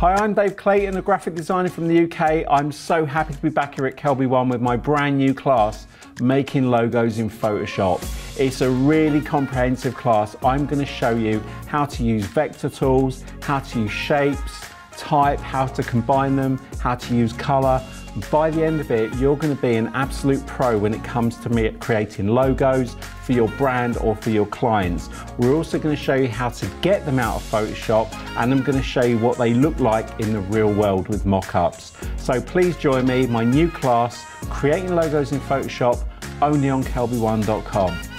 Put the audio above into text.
Hi, I'm Dave Clayton, a graphic designer from the UK. I'm so happy to be back here at KelbyOne with my brand new class, Making Logos in Photoshop. It's a really comprehensive class. I'm gonna show you how to use vector tools, how to use shapes, type, how to combine them, how to use color. By the end of it, you're going to be an absolute pro when it comes to me at creating logos for your brand or for your clients. We're also going to show you how to get them out of Photoshop and I'm going to show you what they look like in the real world with mock-ups. So please join me, my new class, Creating Logos in Photoshop, only on kelby1.com.